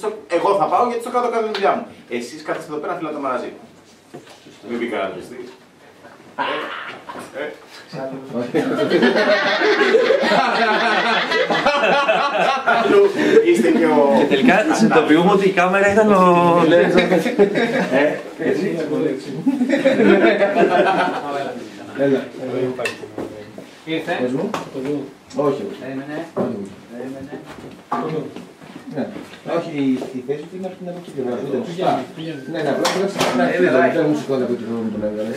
στο... Εγώ θα πάω γιατί στο κάτω κάνω τη δουλειά μου. Εσείς κάθεστε εδώ πέρα να φυλάτε μαζί. Μην πει κανένα Ε, ε. Αλλού είστε και ο... Και τελικά συνειδητοποιούμε ότι η κάμερα ήταν ο. Ε, έτσι. Έλα. Ήρθε. Πες μου. Όχι. Περίμενε. όχι. Περίμενε. Ναι. Όχι, η- η θέση του είναι από την από εκεί. Δεν ήταν σωστά. Πηγαίνει. Ναι, ναι, απλά πρέπει να ξεχνάει. Δεν μου σηκώνει από την που τον έβγαλε.